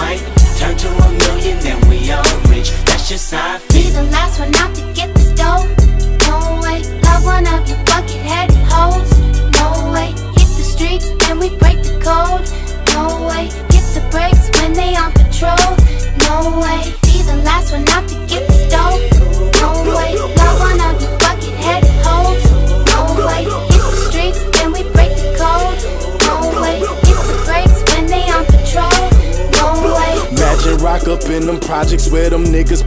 Might turn to a million, then we all rich. That's just how I Be feel. the last one out to get this dough. No way, love one of you bucket headed hoes. No way, hit the streets and we break the code. No way, hit the brakes Imagine rock up in them projects where them niggas